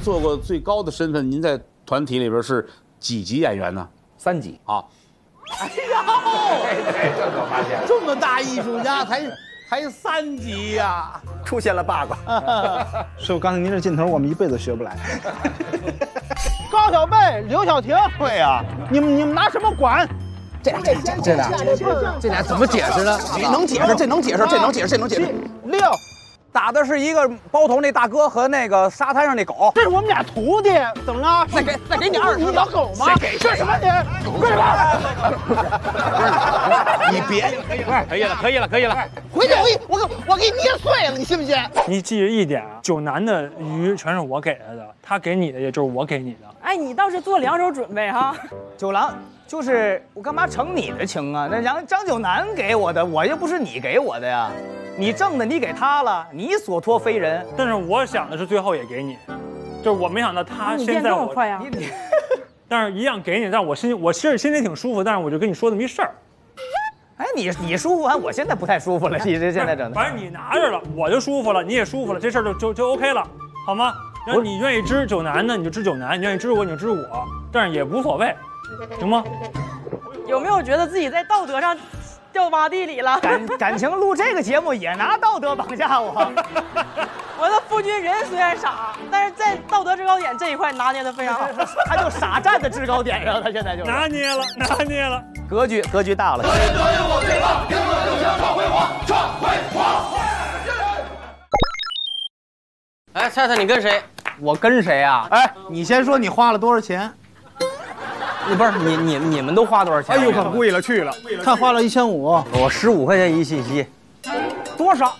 做过最高的身份，您在团体里边是几级演员呢？三级啊。哎呀，这可发现这么大艺术家才才三级呀，出现了 bug。师傅，刚才您这劲头，我们一辈子学不来。高小贝、刘晓婷，对呀，你们你们拿什么管？这俩这俩这俩这俩怎么解释呢？能解释，这能解释，这能解释，这能解释。六。打的是一个包头那大哥和那个沙滩上那狗，这是我们俩徒弟，怎么了？再给再给你二十，你养狗吗？给这什么你？跪你别，可以了，可以了，可以了。回去我给我给我给你捏碎了，你信不信？你记着一点啊，九南的鱼全是我给他的，他给你的也就是我给你的。哎，你倒是做两手准备哈。九郎，就是我干嘛成你的情啊？那张张九南给我的，我又不是你给我的呀。你挣的你给他了，你所托非人。但是我想的是最后也给你，就是我没想到他现在我，快呀！但是一样给你，但是我心我其实心里挺舒服，但是我就跟你说这么一事儿。哎，你你舒服完，我现在不太舒服了。你这现在整的，反正你拿着了，我就舒服了，你也舒服了，这事儿就就就 OK 了，好吗？然后你愿意支九男的你就支九男，你愿意支我你就支我，但是也无所谓，行吗？有没有觉得自己在道德上？掉洼地里了，感感情录这个节目也拿道德绑架我。我的夫君人虽然傻，但是在道德制高点这一块拿捏的非常好。他就傻站在制高点上，他现在就拿捏了，拿捏了，格局格局大了。德德我最棒，跟我就创辉煌，创辉煌哎，菜菜你跟谁？我跟谁啊？哎，你先说你花了多少钱？你不是你你你们都花多少钱？哎呦，可贵了去了！他花了一千五，我十五块钱一信息，多少？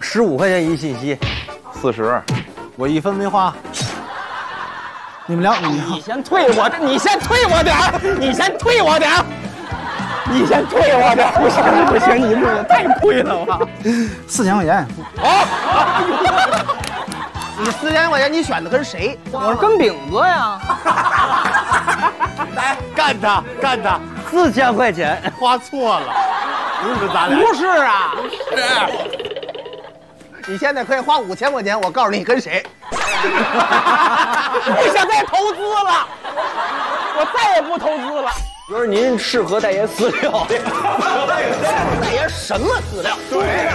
十五块钱一信息，四十，我一分没花。你们俩，你先退我，你先退我点你先退我点你先退我点不行不行，你这也太亏了吧？四千块钱。哦。你四千块钱，你选的跟谁？我是跟饼哥呀。来干他，干他！四千块钱花错了，不是咱俩。不是啊，是。你现在可以花五千块钱，我告诉你跟谁。不想再投资了，我再也不投资了。不是您适合代言饲料。代言什么饲料？对。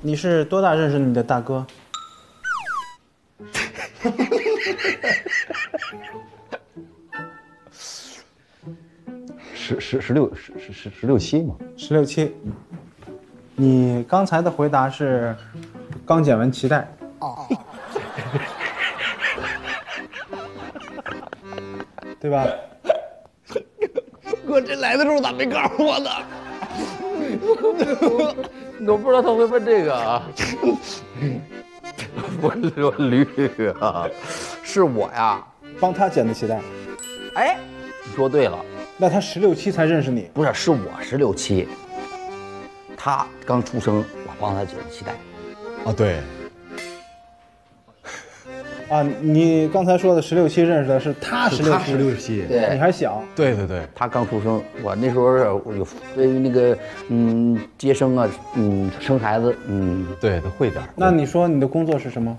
你是多大认识你的大哥？十十十六十十十十六七嘛，十六七。你刚才的回答是刚剪完脐带哦，对吧？哥，这来的时候咋没告诉我呢？我不知道他会问这个啊。我我驴啊，是我呀，帮他剪的脐带。哎，你说对了。那他十六七才认识你？不是，是我十六七，他刚出生，我帮他剪的脐带。啊，对。啊，你刚才说的十六七认识的是他十六七，十六七，对，你还小。对对对，他刚出生，我那时候有呃那个嗯接生啊，嗯生孩子，嗯，对他会点。那你说你的工作是什么？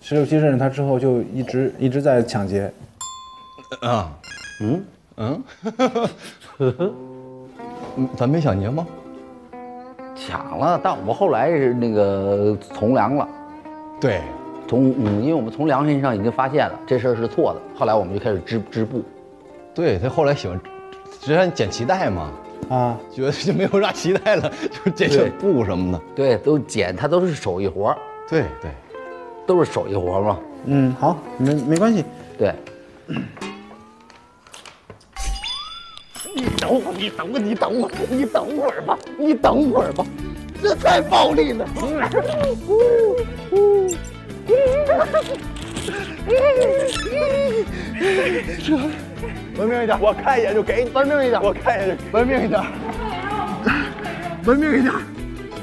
十六七认识他之后就一直一直在抢劫。啊，嗯。嗯，咱没抢劫吗？抢了，但我们后来是那个从良了。对，从嗯，因为我们从良心上已经发现了这事儿是错的，后来我们就开始织织布。对他后来喜欢，只让剪脐带嘛。啊，觉得就没有啥脐带了，就剪剪布什么的。对，都剪，他都是手艺活对对，都是手艺活嘛。嗯，好，没没关系。对。等会儿，你等会儿，你等会儿，你等会儿吧，你等会儿吧，这太暴力了。文明一点，我看一眼就给你。文明一点，我看一眼就。文明一点，文明一点，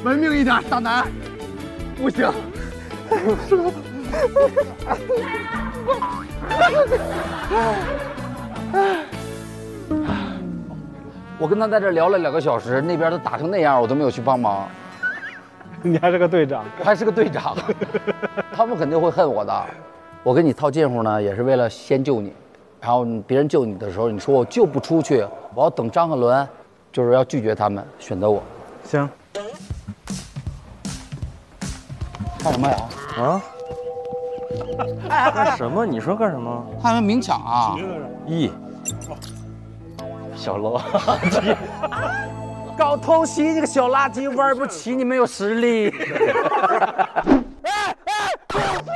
文明一点，大南，不行。哎，我跟他在这聊了两个小时，那边都打成那样，我都没有去帮忙。你还是个队长，我还是个队长，他们肯定会恨我的。我跟你套近乎呢，也是为了先救你，然后别人救你的时候，你说我救不出去，我要等张鹤伦，就是要拒绝他们，选择我。行。干什么呀？啊？干什么？你说干什么？他们明抢啊！一，小楼，搞偷袭，你个小垃圾，玩不起，你没有实力。哎哎，别别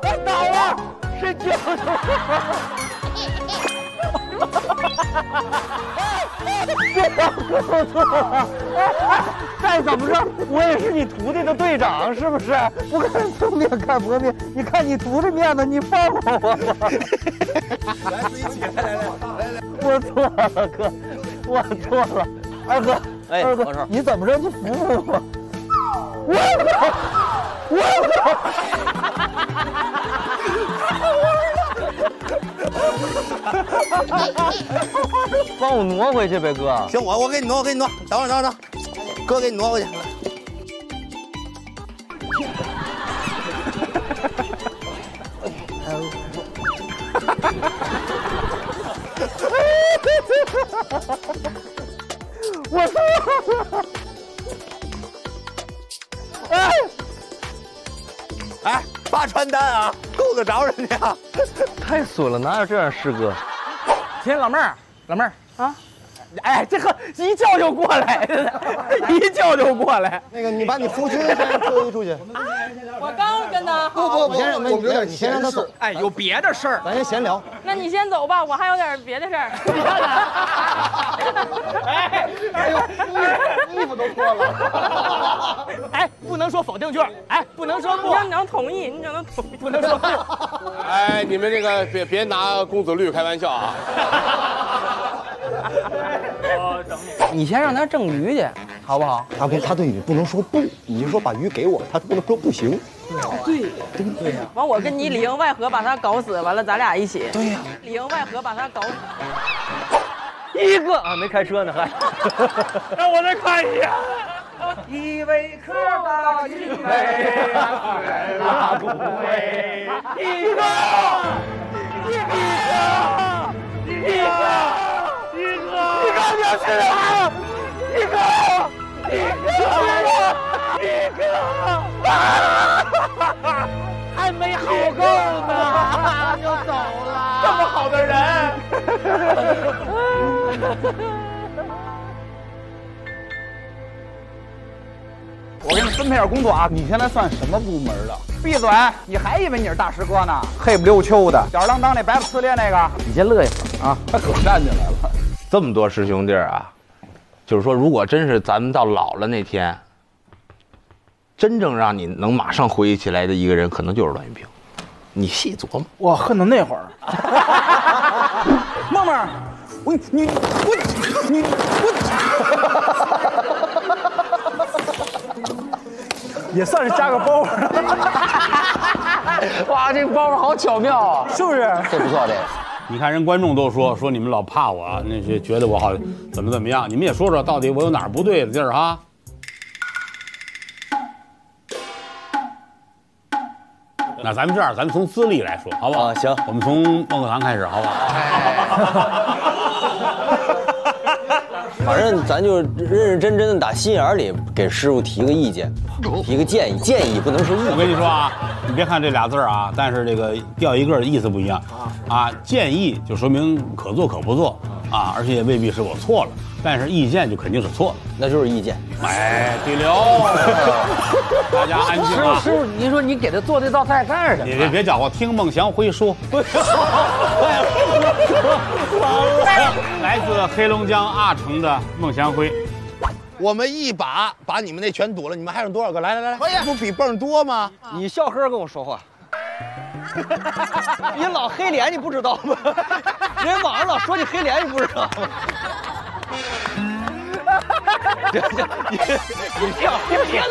别！倒了，谁救别倒，哥错了。再怎么着，我也是你徒弟的队长，是不是？不看正面看薄面，你看你徒弟面子，你放过我吧。来，自己起来，来来来来，我错了，哥，我错了，二哥，哎，二哥，你怎么着？你服服我。我我帮我挪回去呗，哥。行，我我给你挪，我给你挪，等会儿等会儿等，哥给你挪过去。我错了。哎哎，发传单啊，够得着人家？太损了，哪有这样师哥？亲，老妹儿，老妹儿啊，哎，这个一叫就过来，一叫就过来。那个，你把你夫君先推出去。我刚跟他。不不不，我们有点，你先让他走。哎，有别的事儿，咱先闲聊。那你先走吧，我还有点别的事儿。哎 哎呦，衣服都脱了。哎，不能说否定句，哎，不能说不你，要你能同意，你只能同意。不能说不。哎，你们这个别别拿公子绿开玩笑啊！你 你先让他挣鱼去，好不好？大哥，他对你不能说不，你就说把鱼给我，他不能说不行。对，对对呀完，我跟你里应外合把他搞死，完了咱俩一起。对呀。里应外合把他搞死。一个啊，没开车呢还。让我再看一眼。一位客大一位，拉不回。一个，一个，够呢，就走了。这么好的人。我给你分配点工作啊！你现在算什么部门的？闭嘴！你还以为你是大师哥呢？黑不溜秋的，吊儿郎当那白不呲咧那个，你先乐一会儿啊！他可站起来了。这么多师兄弟啊，就是说，如果真是咱们到老了那天，真正让你能马上回忆起来的一个人，可能就是栾云平。你细琢磨，我恨到那会儿。梦梦，我你我你也算是加个包。哇，这个包好巧妙啊，是不是？这不错，这个。你看人观众都说说你们老怕我啊，那些觉得我好怎么怎么样，你们也说说到底我有哪儿不对的地儿哈？那咱们这样，咱们从资历来说，好不好？啊行我们从孟鹤堂开始，好不好？反正咱就认认真真的打心眼里给师傅提个意见，提个建议，建议不能是意见。我跟你说啊，你别看这俩字儿啊，但是这个掉一个儿意思不一样啊。建议就说明可做可不做啊，而且也未必是我错了，但是意见就肯定是错了。那就是意见。哎，对了，大家安静啊！师傅，您说你给他做这道菜干什么？你别别搅和，听孟祥辉说。来自黑龙江阿城的孟祥辉，我们一把把你们那全堵了，你们还剩多少个？来来来来，不比蹦多吗？你笑呵跟我说话。你老黑脸，你不知道吗？人网上老说你黑脸，你不知道 吗？你你你别你别乐。